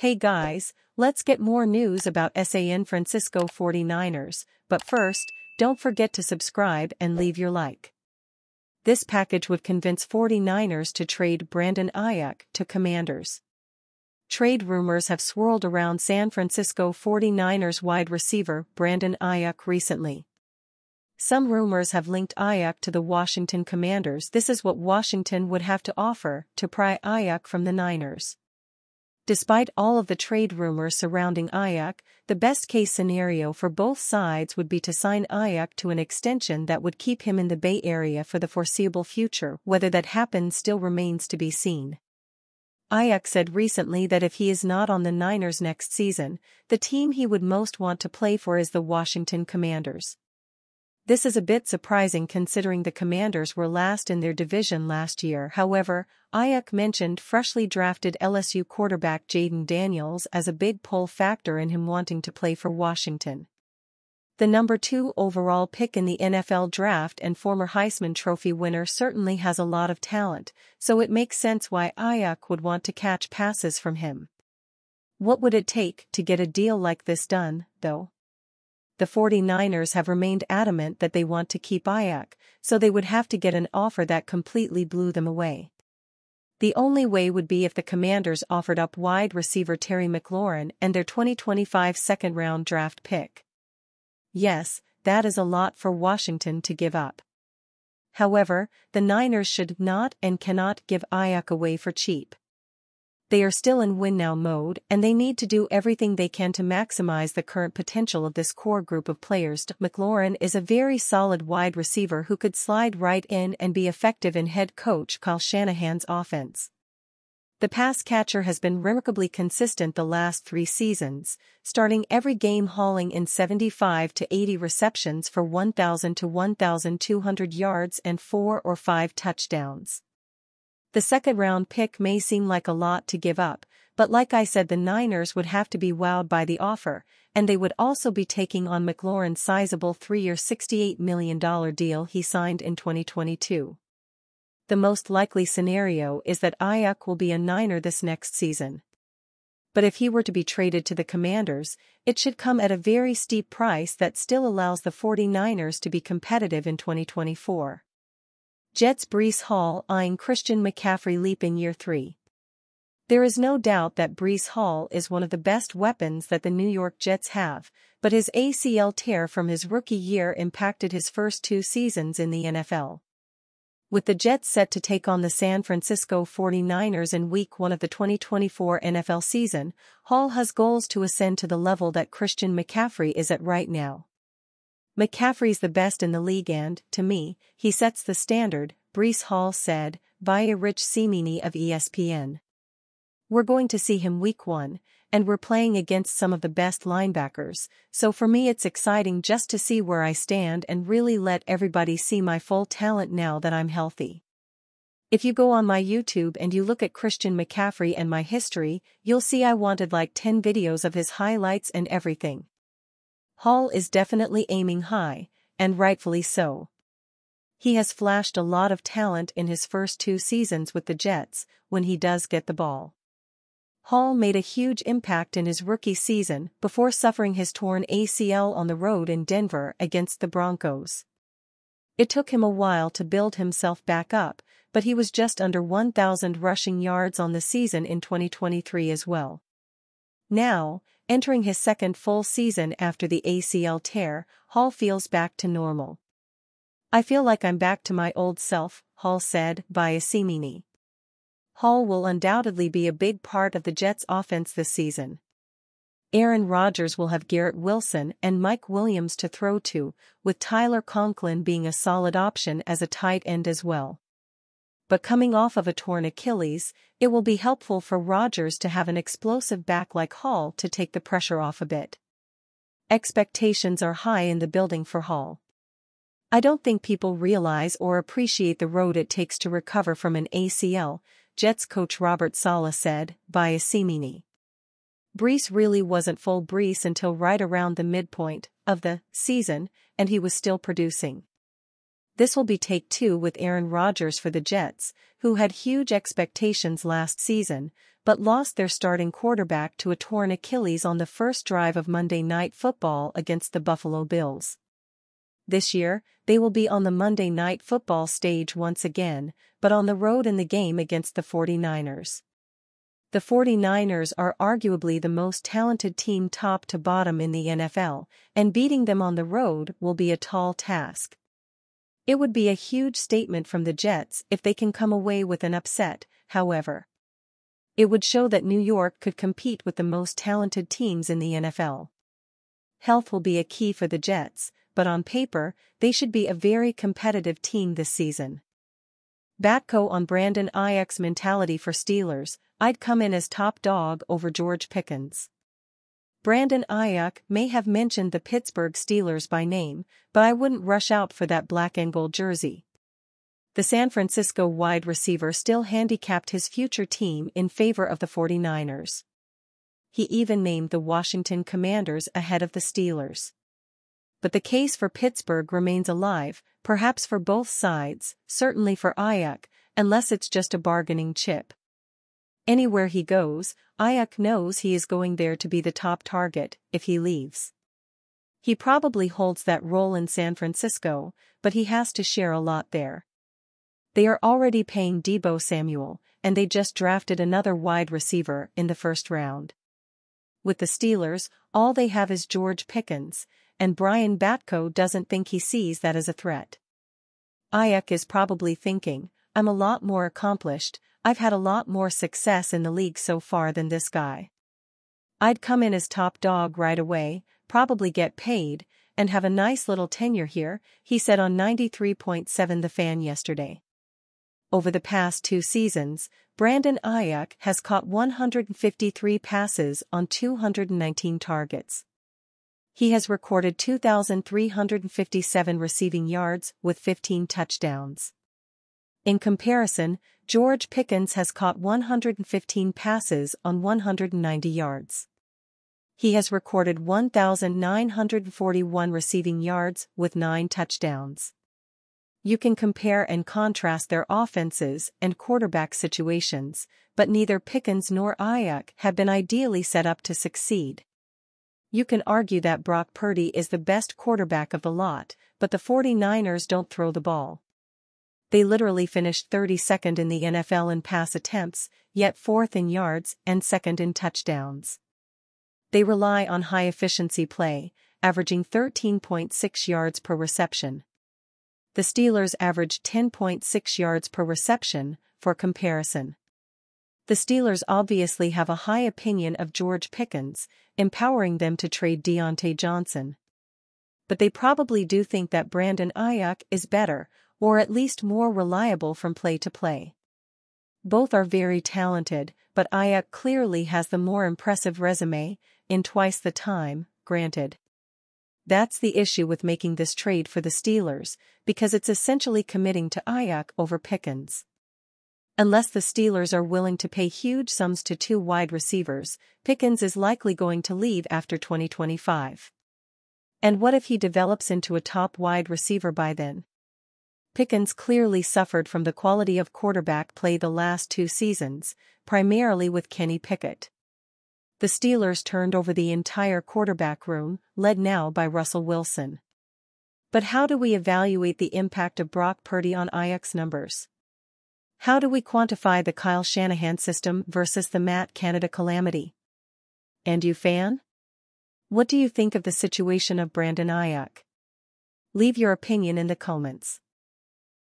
Hey guys, let's get more news about San Francisco 49ers, but first, don't forget to subscribe and leave your like. This package would convince 49ers to trade Brandon Aiyuk to Commanders. Trade rumors have swirled around San Francisco 49ers wide receiver Brandon Aiyuk recently. Some rumors have linked Aiyuk to the Washington Commanders. This is what Washington would have to offer to pry Aiyuk from the Niners. Despite all of the trade rumors surrounding Aiyuk, the best-case scenario for both sides would be to sign Aiyuk to an extension that would keep him in the Bay Area for the foreseeable future. Whether that happens still remains to be seen. Aiyuk said recently that if he is not on the Niners next season, the team he would most want to play for is the Washington Commanders. This is a bit surprising considering the Commanders were last in their division last year. However, Aiyuk mentioned freshly drafted LSU quarterback Jayden Daniels as a big pull factor in him wanting to play for Washington. The number two overall pick in the NFL draft and former Heisman Trophy winner certainly has a lot of talent, so it makes sense why Aiyuk would want to catch passes from him. What would it take to get a deal like this done, though? The 49ers have remained adamant that they want to keep Aiyuk, so they would have to get an offer that completely blew them away. The only way would be if the Commanders offered up wide receiver Terry McLaurin and their 2025 second-round draft pick. Yes, that is a lot for Washington to give up. However, the Niners should not and cannot give Aiyuk away for cheap. They are still in win-now mode and they need to do everything they can to maximize the current potential of this core group of players. McLaurin is a very solid wide receiver who could slide right in and be effective in head coach Kyle Shanahan's offense. The pass catcher has been remarkably consistent the last three seasons, starting every game hauling in 75 to 80 receptions for 1,000 to 1,200 yards and four or five touchdowns. The second round pick may seem like a lot to give up, but like I said the Niners would have to be wowed by the offer, and they would also be taking on McLaurin's sizable three-year $68 million deal he signed in 2022. The most likely scenario is that Aiyuk will be a Niner this next season. But if he were to be traded to the Commanders, it should come at a very steep price that still allows the 49ers to be competitive in 2024. Jets Breece Hall eyeing Christian McCaffrey leap in year 3. There is no doubt that Breece Hall is one of the best weapons that the New York Jets have, but his ACL tear from his rookie year impacted his first two seasons in the NFL. With the Jets set to take on the San Francisco 49ers in week 1 of the 2024 NFL season, Hall has goals to ascend to the level that Christian McCaffrey is at right now. McCaffrey's the best in the league and, to me, he sets the standard, Breece Hall said, via Rich Cimini of ESPN. We're going to see him week one, and we're playing against some of the best linebackers, so for me it's exciting just to see where I stand and really let everybody see my full talent now that I'm healthy. If you go on my YouTube and you look at Christian McCaffrey and my history, you'll see I wanted like 10 videos of his highlights and everything. Hall is definitely aiming high, and rightfully so. He has flashed a lot of talent in his first two seasons with the Jets, when he does get the ball. Hall made a huge impact in his rookie season before suffering his torn ACL on the road in Denver against the Broncos. It took him a while to build himself back up, but he was just under 1,000 rushing yards on the season in 2023 as well. Now, entering his second full season after the ACL tear, Hall feels back to normal. I feel like I'm back to my old self, Hall said, via Cimini. Hall will undoubtedly be a big part of the Jets' offense this season. Aaron Rodgers will have Garrett Wilson and Mike Williams to throw to, with Tyler Conklin being a solid option as a tight end as well but coming off of a torn Achilles, it will be helpful for Rodgers to have an explosive back like Hall to take the pressure off a bit. Expectations are high in the building for Hall. I don't think people realize or appreciate the road it takes to recover from an ACL, Jets coach Robert Saleh said, via Cimini. Breece really wasn't full Breece until right around the midpoint of the season, and he was still producing. This will be take two with Aaron Rodgers for the Jets, who had huge expectations last season, but lost their starting quarterback to a torn Achilles on the first drive of Monday Night Football against the Buffalo Bills. This year, they will be on the Monday Night Football stage once again, but on the road in the game against the 49ers. The 49ers are arguably the most talented team top to bottom in the NFL, and beating them on the road will be a tall task. It would be a huge statement from the Jets if they can come away with an upset, however. It would show that New York could compete with the most talented teams in the NFL. Health will be a key for the Jets, but on paper, they should be a very competitive team this season. Batko on Brandon Aiyuk's mentality for Steelers, I'd come in as top dog over George Pickens. Brandon Aiyuk may have mentioned the Pittsburgh Steelers by name, but I wouldn't rush out for that black and gold jersey. The San Francisco wide receiver still handicapped his future team in favor of the 49ers. He even named the Washington Commanders ahead of the Steelers. But the case for Pittsburgh remains alive, perhaps for both sides, certainly for Aiyuk, unless it's just a bargaining chip. Anywhere he goes, Aiyuk knows he is going there to be the top target if he leaves. He probably holds that role in San Francisco, but he has to share a lot there. They are already paying Deebo Samuel, and they just drafted another wide receiver in the first round. With the Steelers, all they have is George Pickens, and Brian Batko doesn't think he sees that as a threat. Aiyuk is probably thinking, I'm a lot more accomplished, I've had a lot more success in the league so far than this guy. I'd come in as top dog right away, probably get paid, and have a nice little tenure here, he said on 93.7 The Fan yesterday. Over the past two seasons, Brandon Aiyuk has caught 153 passes on 219 targets. He has recorded 2,357 receiving yards with 15 touchdowns. In comparison, George Pickens has caught 115 passes on 190 yards. He has recorded 1,941 receiving yards with 9 touchdowns. You can compare and contrast their offenses and quarterback situations, but neither Pickens nor Aiyuk have been ideally set up to succeed. You can argue that Brock Purdy is the best quarterback of the lot, but the 49ers don't throw the ball. They literally finished 32nd in the NFL in pass attempts, yet fourth in yards and second in touchdowns. They rely on high efficiency play, averaging 13.6 yards per reception. The Steelers averaged 10.6 yards per reception, for comparison. The Steelers obviously have a high opinion of George Pickens, empowering them to trade Diontae Johnson. But they probably do think that Brandon Aiyuk is better, or at least more reliable from play to play. Both are very talented, but Aiyuk clearly has the more impressive resume, in twice the time, granted. That's the issue with making this trade for the Steelers, because it's essentially committing to Aiyuk over Pickens. Unless the Steelers are willing to pay huge sums to two wide receivers, Pickens is likely going to leave after 2025. And what if he develops into a top wide receiver by then? Pickens clearly suffered from the quality of quarterback play the last two seasons, primarily with Kenny Pickett. The Steelers turned over the entire quarterback room, led now by Russell Wilson. But how do we evaluate the impact of Brock Purdy on Aiyuk's numbers? How do we quantify the Kyle Shanahan system versus the Matt Canada calamity? And you fan? What do you think of the situation of Brandon Aiyuk? Leave your opinion in the comments.